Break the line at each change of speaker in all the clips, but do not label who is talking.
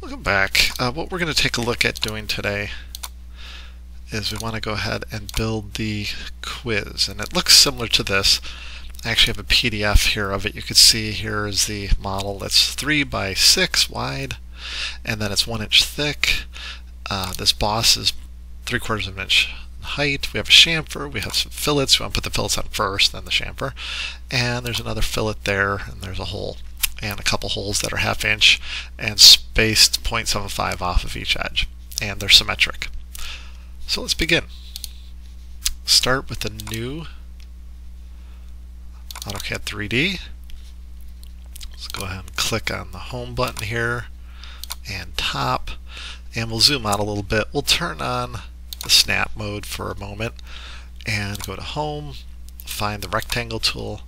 Welcome back. Uh, what we're going to take a look at doing today is we want to go ahead and build the quiz and it looks similar to this. I actually have a PDF here of it. You can see here is the model that's 3 by 6 wide and then it's 1 inch thick. Uh, this boss is 3 quarters of an inch height. We have a chamfer, we have some fillets. We want to put the fillets on first, then the chamfer. And there's another fillet there and there's a hole and a couple holes that are half inch and spaced 0.75 off of each edge and they're symmetric. So let's begin. Start with the new AutoCAD 3D. Let's go ahead and click on the home button here and top and we'll zoom out a little bit. We'll turn on the snap mode for a moment and go to home, find the rectangle tool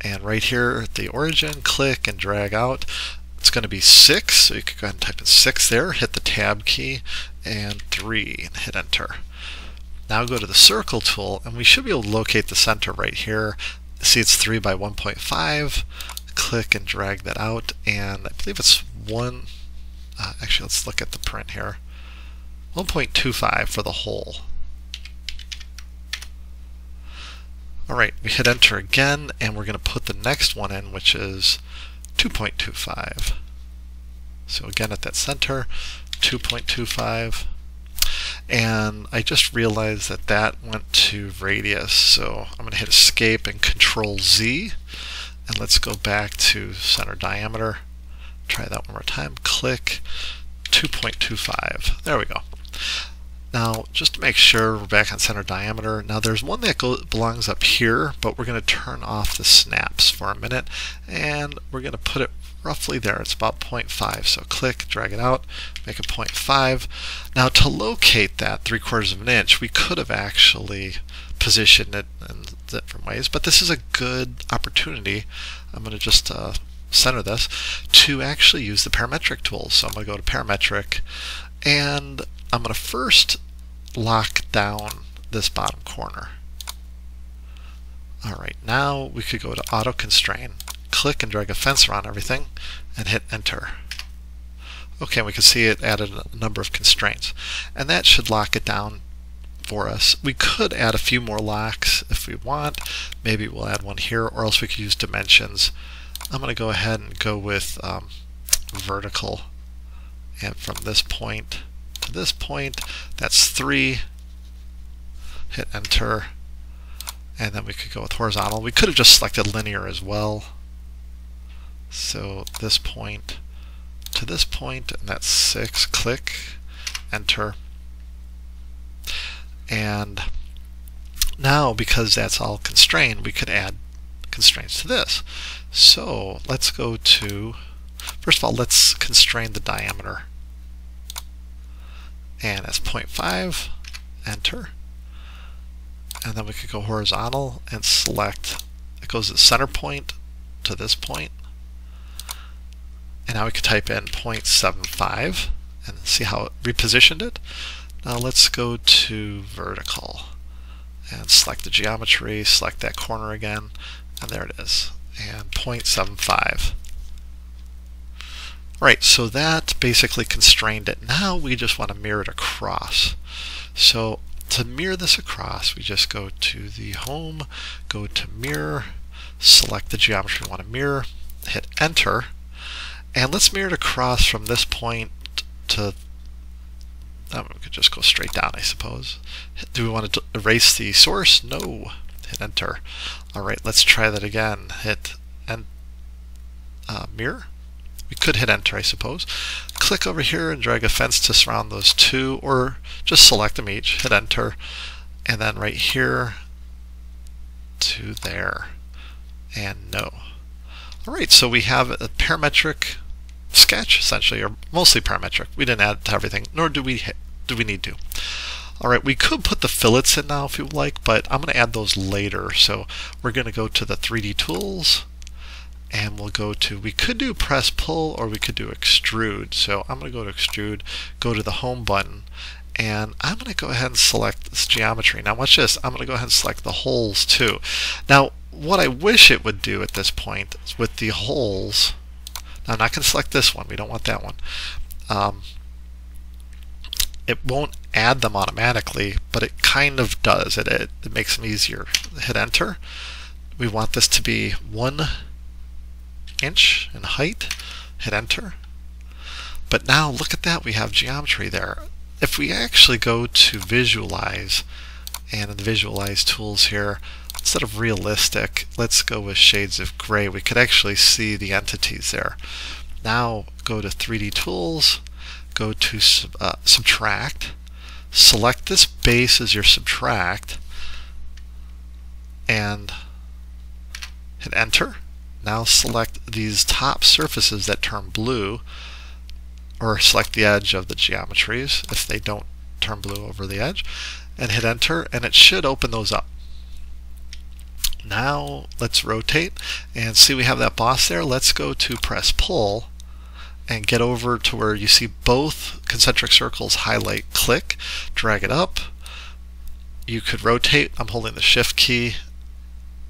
and right here at the origin, click and drag out. It's going to be 6, so you can go ahead and type in 6 there, hit the tab key, and 3, and hit enter. Now go to the circle tool, and we should be able to locate the center right here. See it's 3 by 1.5. Click and drag that out, and I believe it's 1, uh, actually let's look at the print here. 1.25 for the hole. Alright, we hit enter again, and we're going to put the next one in, which is 2.25. So again at that center, 2.25. And I just realized that that went to radius, so I'm going to hit escape and control Z. And let's go back to center diameter. Try that one more time. Click 2.25. There we go. Now, just to make sure we're back on center diameter, now there's one that belongs up here, but we're going to turn off the snaps for a minute, and we're going to put it roughly there. It's about 0.5, so click, drag it out, make it 0.5. Now, to locate that 3 quarters of an inch, we could have actually positioned it in different ways, but this is a good opportunity. I'm going to just uh, center this to actually use the parametric tool. So I'm going to go to parametric, and I'm going to first lock down this bottom corner. Alright, now we could go to auto constrain, click and drag a fence around everything, and hit enter. Okay, we can see it added a number of constraints. And that should lock it down for us. We could add a few more locks if we want. Maybe we'll add one here, or else we could use dimensions. I'm going to go ahead and go with um, vertical. And from this point to this point. That's 3. Hit enter. And then we could go with horizontal. We could have just selected linear as well. So this point to this point, and that's 6. Click, enter. And now, because that's all constrained, we could add constraints to this. So let's go to, first of all, let's constrain the diameter. And that's 0.5 enter. And then we could go horizontal and select. It goes to center point to this point. And now we could type in 0.75 and see how it repositioned it. Now let's go to vertical and select the geometry select that corner again. And there it is. And 0.75 Right, so that basically constrained it. Now we just want to mirror it across. So to mirror this across, we just go to the home, go to mirror, select the geometry we want to mirror, hit enter, and let's mirror it across from this point to oh, we could just go straight down, I suppose. Do we want to erase the source? No. Hit enter. All right, let's try that again. Hit and uh, mirror. We could hit enter, I suppose. Click over here and drag a fence to surround those two, or just select them each, hit enter, and then right here to there, and no. Alright, so we have a parametric sketch, essentially, or mostly parametric. We didn't add to everything, nor do we do we need to. Alright, we could put the fillets in now if you like, but I'm going to add those later. So we're going to go to the 3D Tools, and we'll go to, we could do press pull or we could do extrude. So I'm going to go to extrude, go to the home button, and I'm going to go ahead and select this geometry. Now watch this, I'm going to go ahead and select the holes too. Now what I wish it would do at this point with the holes, I'm not going to select this one, we don't want that one. um, it won't add them automatically, but it kind of does. It, it, it makes them easier. Hit enter. We want this to be one inch in height. Hit enter. But now look at that, we have geometry there. If we actually go to visualize, and in the visualize tools here, instead of realistic, let's go with shades of gray. We could actually see the entities there. Now go to 3D tools, go to uh, subtract, select this base as your subtract, and hit enter. Now select these top surfaces that turn blue, or select the edge of the geometries if they don't turn blue over the edge, and hit enter, and it should open those up. Now let's rotate and see we have that boss there. Let's go to press pull and get over to where you see both concentric circles highlight click drag it up you could rotate I'm holding the shift key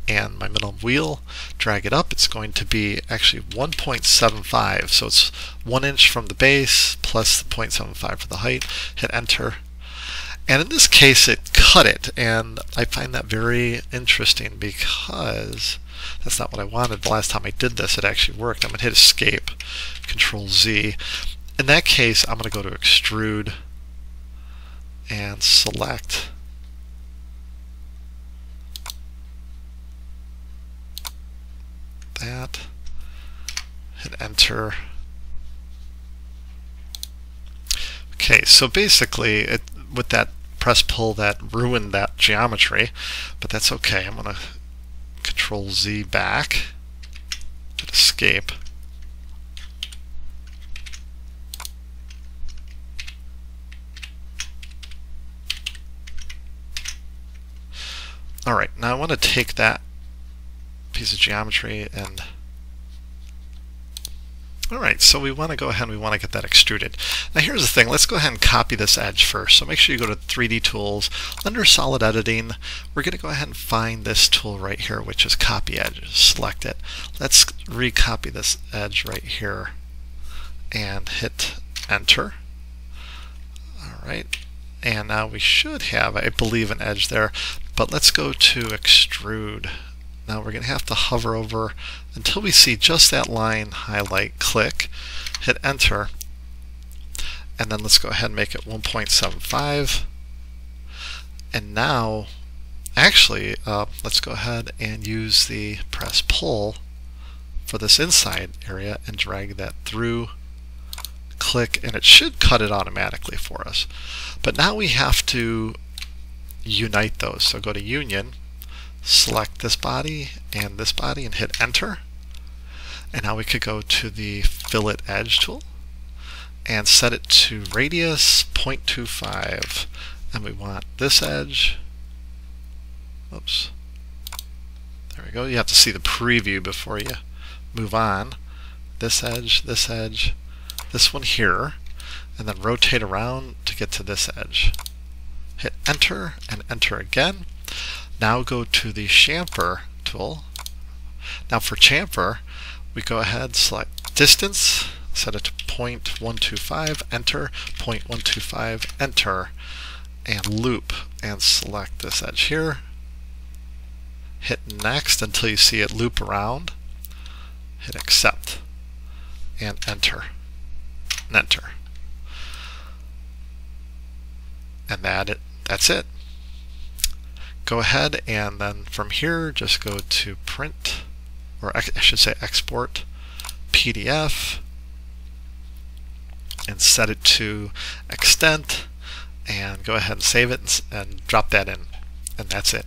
and my middle wheel drag it up it's going to be actually 1.75 so it's one inch from the base plus the 0.75 for the height hit enter and in this case it cut it and I find that very interesting because that's not what I wanted. The last time I did this, it actually worked. I'm going to hit Escape, Control Z. In that case, I'm going to go to Extrude and select that. Hit Enter. Okay, so basically, it, with that press pull, that ruined that geometry, but that's okay. I'm going to Control Z back, hit escape. Alright, now I want to take that piece of geometry and Alright, so we want to go ahead and we want to get that extruded. Now here's the thing, let's go ahead and copy this edge first. So make sure you go to 3D Tools, under Solid Editing, we're going to go ahead and find this tool right here, which is Copy Edge. Select it. Let's recopy this edge right here and hit Enter. Alright, and now we should have, I believe, an edge there, but let's go to Extrude. Now we're going to have to hover over until we see just that line highlight, click, hit enter, and then let's go ahead and make it 1.75. And now, actually, uh, let's go ahead and use the press pull for this inside area and drag that through, click, and it should cut it automatically for us. But now we have to unite those. So go to Union, select this body and this body and hit enter. And now we could go to the fillet edge tool and set it to radius 0.25 and we want this edge. Oops. There we go. You have to see the preview before you move on. This edge this edge this one here and then rotate around to get to this edge. Hit enter and enter again now go to the chamfer tool. Now for chamfer, we go ahead, select distance, set it to 0.125, enter, 0.125, enter, and loop, and select this edge here. Hit next until you see it loop around. Hit accept, and enter, and enter. And that it, that's it go ahead and then from here just go to print or I should say export PDF and set it to extent and go ahead and save it and, and drop that in and that's it